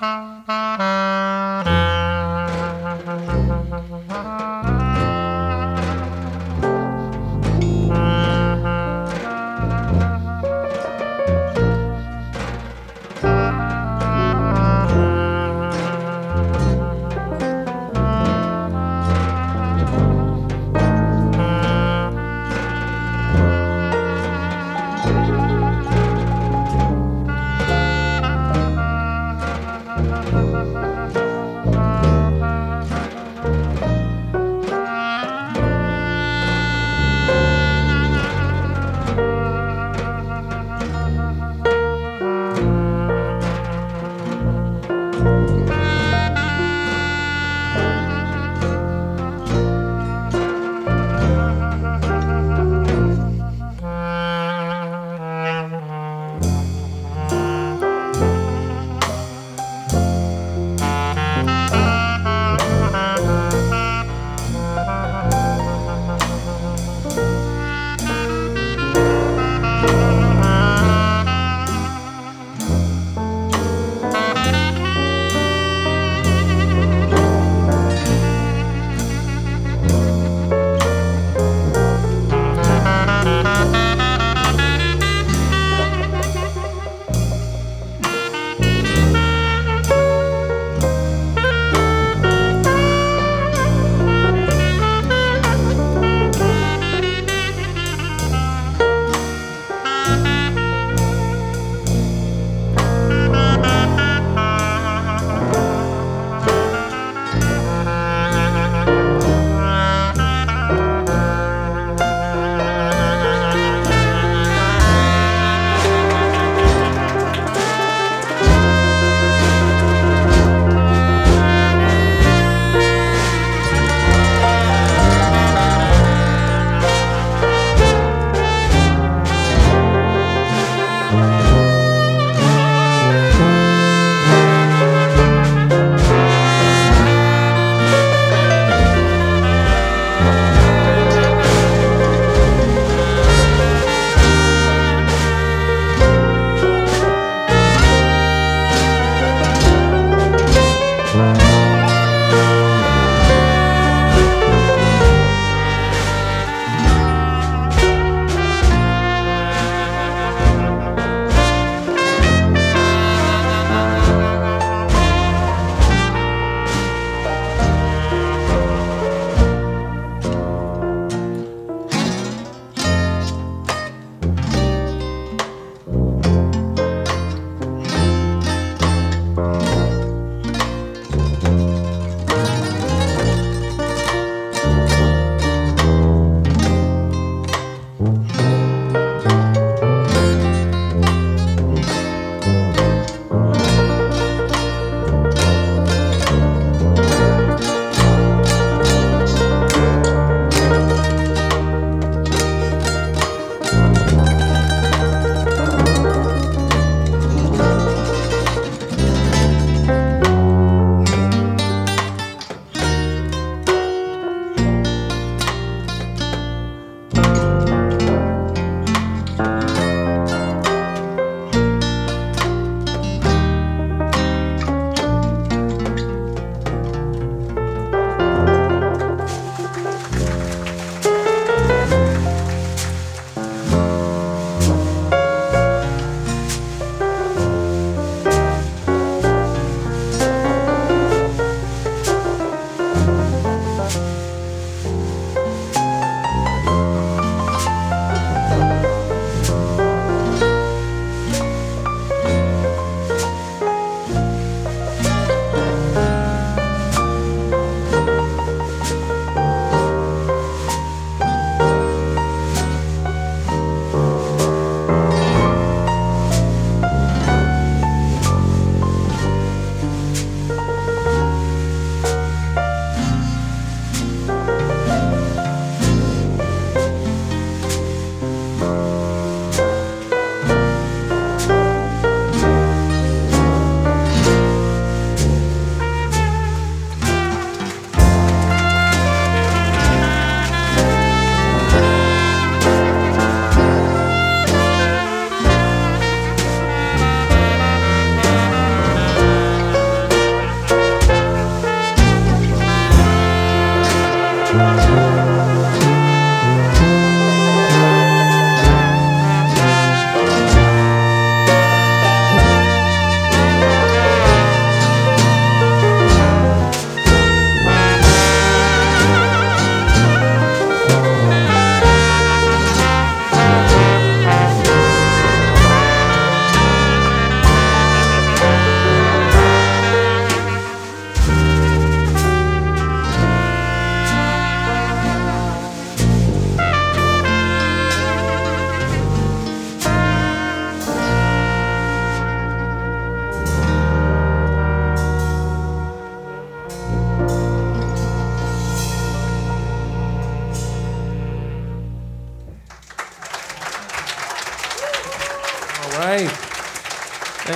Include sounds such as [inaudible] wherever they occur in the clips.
Thank [laughs]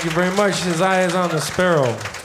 Thank you very much. His eye is on the sparrow.